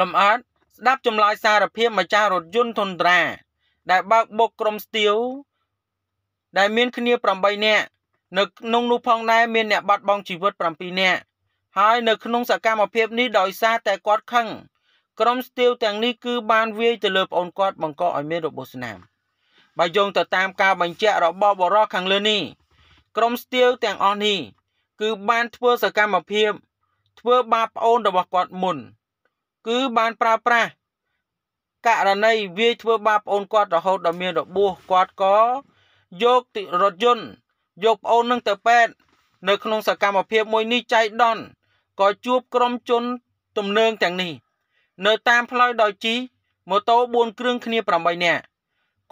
លំអិតស្ដាប់ចម្លើយសារភាពម្ចាស់រថយន្តធុនត្រា ដែលបើកបុកក្រុមស្ទៀវដែលមានគ្នា8នាក់នៅក្នុងនោះផងដែរមានអ្នកបាត់បង់ជីវិត7នាក់ហើយនៅក្នុងសកម្មភាពនេះដោយសារតែគាត់ខឹងក្រុមស្ទៀវទាំងនេះគឺបានវាយទៅលើប្អូនគាត់បង្កឲ្យមានរបួសស្នាមបើយោងទៅតាមការបញ្ជាក់របស់បរិះខាងលើនេះក្រុមស្ទៀវទាំងអស់នេះគឺបានធ្វើសកម្មភាពធ្វើបាបប្អូនរបស់គាត់មុន គឺបានប្រើប្រាស់ករណីវាយធ្វើបាបប្អូនគាត់រហូតដល់មានរបួសគាត់ក៏យករថយន្តយកប្អូននឹងទៅពេទ្យនៅក្នុងសកម្មភាពមួយនេះចៃដន្យក៏ជួបក្រុមជនទំនើងទាំងនេះ នៅតាមផ្លូវដោយជីម៉ូតូ4គ្រឿងគ្នា8នាក់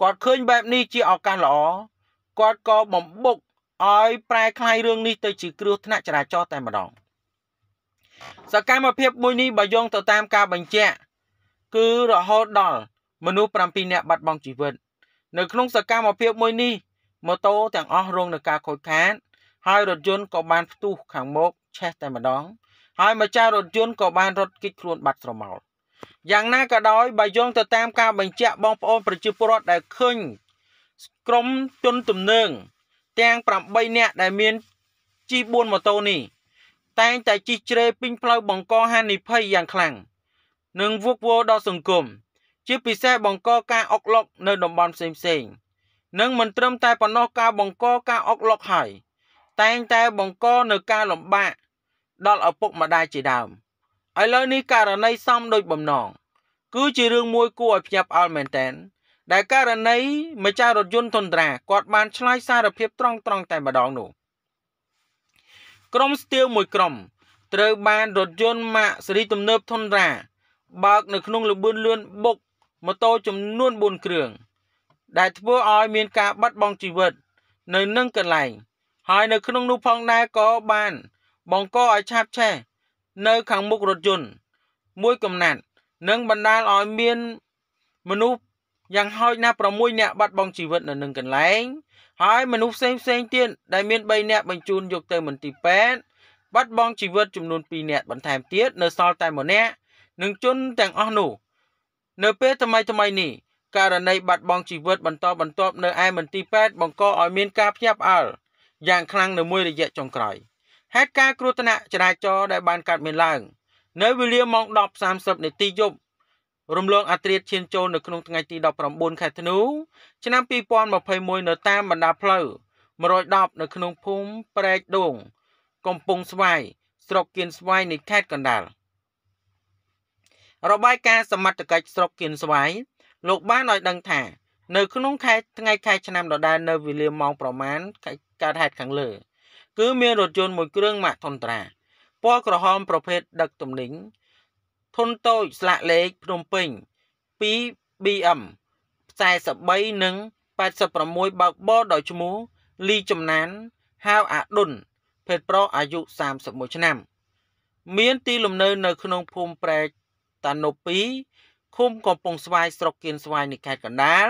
គាត់ឃើញបែបនេះជាឱកាសល្អគាត់ក៏បំបុកឲ្យប្រែក្លាយរឿងនេះទៅជាគ្រោះថ្នាក់ចរាចរណ៍តែម្ដង សកម្មភាពមួយនេះបើយោងទៅតាមការបញ្ជាក់គឺរហូតដល់មនុស្ស7នាក់បាត់បង់ជីវិត នៅក្នុងសកម្មភាពមួយនេះម៉ូតូទាំងអស់រងនឹងការខូចខាត ហើយរថយន្តក៏បានផ្ទុះខាងមុខឆេះតែម្ដង ហើយម្ចាស់រថយន្តក៏បានរត់គេចខ្លួនបាត់ស្រមោលយ៉ាងណាក៏ដោយបើយោងទៅតាមការបញ្ជាក់បងប្អូនប្រជាពលរដ្ឋដែលឃើញក្រុមជនទំនើងទាំង8នាក់ដែលមាន G4 ម៉ូតូនេះ តែងតែជិះជ្រេពេញផ្លូវបង្កហានិភ័យយ៉ាងខ្លាំងនិងវឹកវរដល់សង្គមជាពិសេសបង្កការអុកឡុកនៅតំបន់ផ្សេងផ្សេងនិងមិនត្រឹមតែប៉ុណ្ណោះការបង្កការអុកឡុកហើយតែងតែបង្កនៅការលំបាកដល់ឪពុកម្ដាយជាដើមឥឡូវនេះករណីសំដូចបំណងគឺជារឿងមួយគួរឲ្យភ្ញាក់ផ្អើលមែនទែនដែលករណីម្ចាស់រថយន្តធុនត្រាគាត់បានឆ្លើយសារភាពត្រង់ត្រង់តែម្ដងនោះ ក្រុមស្ទៀវមួយក្រុម ត្រូវបានរថយន្តម៉ាកសេរីទំនើបធុនត្រាបើកនៅក្នុងលបឿនលឿនបុកម៉ូតូចំនួន4គ្រឿងដែលធ្វើឲ្យមានការបាត់បង់ជីវិត នៅនឹងកន្លែង ហើយនៅក្នុងនោះផងដែរក៏បាន បង្កឲ្យឆាបឆេះនៅខាងមុខរថយន្តមួយកំណាត់និងបណ្ដាលឲ្យមានមនុស្សយ៉ាងហោចណាស់6នាក់បាត់បង់ជីវិតនៅនឹងកន្លែង ហើយមនុស្សផ្សេងផ្សេងទៀតដែលមាន3នាក់បញ្ជូនយកទៅមន្ទីរពេទ្យបាត់បង់ជីវិតចំនួន2នាក់បន្ថែមទៀតនៅសល់តែម្នាក់និងជនទាំងអស់នោះ នៅពេលថ្មីថ្មីនេះករណីបាត់បង់ជីវិតបន្តបន្ទាប់នៅឯមន្ទីរពេទ្យបង្កឲ្យមានការភ្ញាក់ផ្អើលយ៉ាងខ្លាំងនៅមួយរយៈចុងក្រោយហេតុការណ៍គ្រោះថ្នាក់ចរាចរណ៍ដែលបានកើតមានឡើង នៅវេលាម៉ោង10:30នាទីយប់ រំលងអត្រាឈានចូលនៅក្នុងថ្ងៃទី19ខែធ្នូឆ្នាំ2021នៅតាមបណ្ដាផ្លូវ110នៅក្នុងភូមិប្រែកដូង កំពង់ស្វាយស្រុកគៀនស្វាយនៃខេត្តកណ្ដាលរបាយការណ៍សមត្ថកិច្ចស្រុកគៀនស្វាយលោកបានឲ្យដឹងថានៅក្នុងខែថ្ងៃខែឆ្នាំដដែលនៅវេលាម៉ោងប្រមាណកើតហេតុខាងលើ គឺមានរថយន្តមួយគ្រឿងម៉ាកថុនត្រាពណ៌ក្រហមប្រភេទដឹកទំនិញ ធុនតូចស្លាកលេខភ្នំពេញ 2BM 43និង86បើកបរដោយឈ្មោះលីចំណានហៅអាដុនភេទប្រុសអាយុ31ឆ្នាំ មានទីលំនៅនៅក្នុងភូមិប្រែកតាណូ2ឃុំកំពង់ស្វាយស្រុកគៀនស្វាយនៃខេត្តកណ្ដាល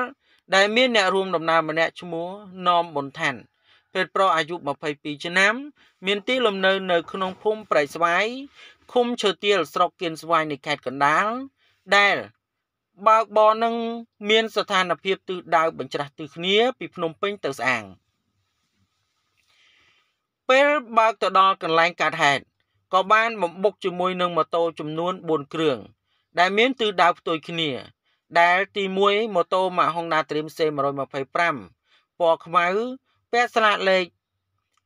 ដែលមានអ្នករួមដំណើរម្នាក់ឈ្មោះនំប៊ុនឋានភេទប្រុសអាយុ22ឆ្នាំ មានទីលំនៅនៅក្នុងភូមិប្រៃស្វាយ ឃុំឈើទាលស្រុកគៀនស្វាយនៃខេត្តកណ្ដាលដែលបើកបរនឹងមានស្ថានភាពទិសដៅបញ្ច្រាស់ទិសគ្នា ពីភ្នំពេញទៅស្អាងពេលបើកទៅដល់កន្លែងកាត់ហេតុក៏បានបំបុកជាមួយនឹងម៉ូតូចំនួន4គ្រឿងដែលមានទិសដៅផ្ទុយគ្នា ដែលទី1ម៉ូតូម៉ាក Honda Dream C125 ពណ៌ខ្មៅពាក់ស្លាកលេខ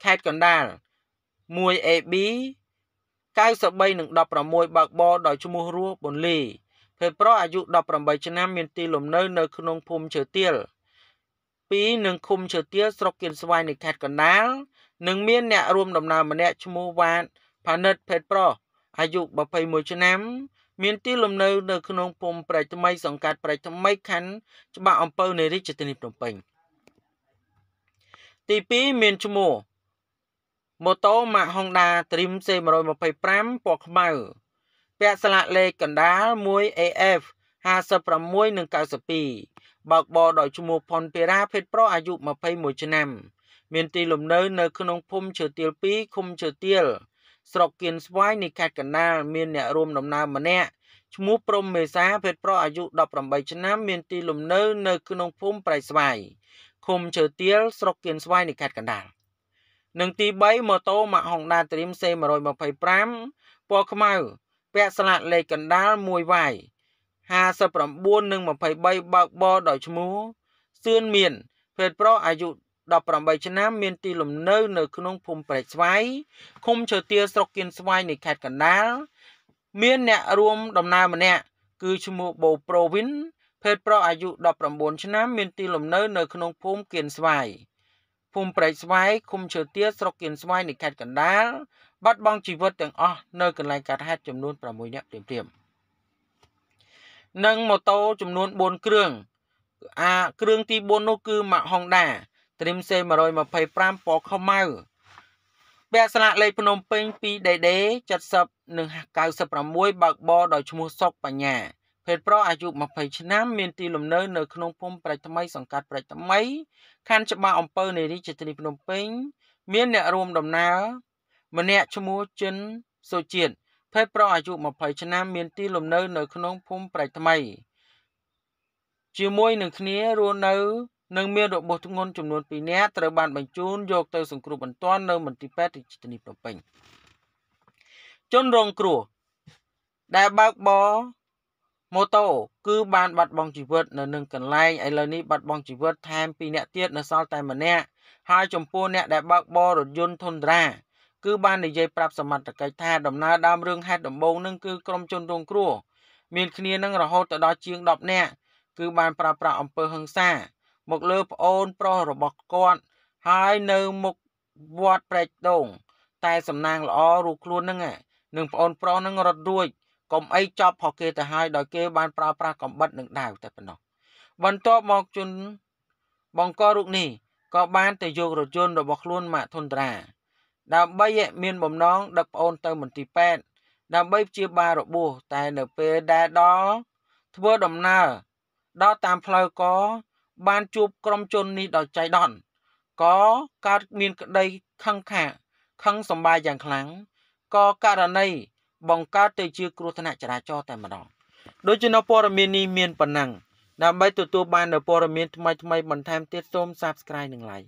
ខេត្តកណ្ដាល 1AB 93និង16បើកបរដោយឈ្មោះរស់ប៊ុនលីភេទប្រុសអាយុ18ឆ្នាំមានទីលំនៅនៅក្នុងភូមិឈើទាល2នឹងឃុំឈើទាលស្រុកគៀនស្វាយនៃខេត្តកណ្ដាលនិងមានអ្នករួមដំណើរម្នាក់ឈ្មោះវ៉ាតផានិតភេទប្រុសអាយុ21ឆ្នាំមានទីលំនៅនៅក្នុងភូមិប្រៃថ្មីសង្កាត់ប្រៃថ្មីខណ្ឌច្បារអំពៅនៃរាជធានីភ្នំពេញទី2មានឈ្មោះ ម៉ូតូម៉ាក Honda Dream C125 ពណ៌ខ្មៅពាក់ស្លាកលេខកណ្ដាល 1AF 56និង92បើកបរដោយឈ្មោះផុនពេរ៉ាភេទប្រុសអាយុ21ឆ្នាំ មានទីលំនៅនៅក្នុងភូមិឈើទាល2ឃុំឈើទាលស្រុកគៀនស្វាយនៃខេត្តកណ្ដាលមានអ្នករួមដំណើរម្នាក់ឈ្មោះព្រំមេសាភេទប្រុសអាយុ18ឆ្នាំមានទីលំនៅនៅក្នុងភូមិប្រៃស្វាយឃុំជើទៀលស្រុកគៀនស្វាយនៃខេត្តកណ្ដាល និងទី3ម៉ូតូម៉ាក Honda Dream C125 ពណ៌ខ្មៅពាក់ស្លាកលេខកណ្ដាល1វាយ59និង23បើកបរដោយឈ្មោះសឿនមានភេទប្រុសអាយុ18ឆ្នាំមានទីលំនៅនៅក្នុងភូមិព្រែកស្វាយឃុំឈើទាលស្រុកគៀនស្វាយនៃខេត្តកណ្ដាលមានអ្នករួមដំណើរម្នាក់គឺឈ្មោះបូប្រូវិនភេទប្រុសអាយុ19ឆ្នាំមានទីលំនៅនៅក្នុងភូមិគៀនស្វាយ ភូមិព្រែកស្វាយឃុំឈើទាលស្រុកគៀនស្វាយនៃខេត្តកណ្ដាលបាត់បង់ជីវិតទាំងអស់នៅកន្លែងកើតហេតុចំនួន6នាក់ព្រាមៗនិងម៉ូតូចំនួន4គ្រឿងអាគ្រឿងទី4នោះគឺម៉ាក Honda Dream C125 ពណ៌ខ្មៅពាក់ស្លាកលេខភ្នំពេញ 2DD 70និង96បើកបរដោយឈ្មោះសុកបញ្ញា ភេទប្រុសអាយុ20ឆ្នាំមានទីលំនៅនៅក្នុងភូមិប្រៃថ្មីសង្កាត់ប្រៃថ្មីខណ្ឌច្បារអំពើនារីជាទីភ្នំពេញ មានអ្នករួមដំណើរម្នាក់ឈ្មោះចិនសុជាតិភេទប្រុសអាយុ20ឆ្នាំមានទីលំនៅនៅក្នុងភូមិប្រៃថ្មី ជាមួយនឹងគ្នារស់នៅនិងមានរបួសធ្ងន់ចំនួន2នាក់ត្រូវបានបញ្ជូនយកទៅសង្គ្រោះបន្ទាន់នៅមន្ទីរពេទ្យរាជធានីភ្នំពេញជនរងគ្រោះដែលបើកបរ ម៉ូតូគឺបានបាត់បង់ជីវិតនៅនឹងកន្លែងឥឡូវនេះបាត់បង់ជីវិតថែម2នាក់ទៀតនៅសល់តែម្នាក់ហើយចំពោះអ្នកដែលបើកបររថយន្តធុនត្រាគឺបាននិយាយប្រាប់សមត្ថកិច្ចថាដំណើរដើមរឿងហេតុដំបូងនឹងគឺក្រុមជនរងគ្រោះមានគ្នានឹងរហូតទៅដល់ជាង10នាក់គឺបានប្រើប្រាស់អំពើហិង្សា មកលើប្អូនប្រុសរបស់គាត់ហើយនៅមុខវត្តព្រែកដងតែសំណាងល្អរូបខ្លួនហ្នឹងនឹងប្អូនប្រុសហ្នឹងរត់រួច កុំអីចប់ផុសគេទៅហើយដោយគេបានប្រើប្រាស់កំបិតនិងដាវតែប៉ុណ្ណោះបន្ទាប់មកជន់បង្ករូបនេះក៏បានទៅយករថយន្តរបស់ខ្លួនម៉ាក់ធុនត្រាដើម្បីមានបំណងដឹកប្អូនទៅមន្ទីរពេទ្យដើម្បីព្យាបាលរបួសតែនៅពេលដែលដល់ធ្វើដំណើរដល់តាមផ្លូវក៏បានជួបក្រុមជននេះដោយចៃដន្យក៏កើតមានក្តីខឹងខាខឹងសម្បាយយ៉ាងខ្លាំងក៏ករណី បង្កើតទៅជាគ្រោះថ្នាក់ចរាចរណ៍តែម្ដងដូចជានៅព័ត៌មាននេះមានប៉ុណ្ណឹងដើម្បីទទួលបាននូវព័ត៌មានថ្មីៗបន្ថែមទៀតសូម Subscribe និង Like